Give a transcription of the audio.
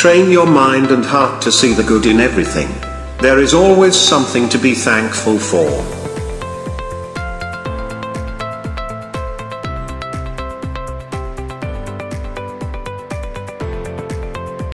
Train your mind and heart to see the good in everything. There is always something to be thankful for.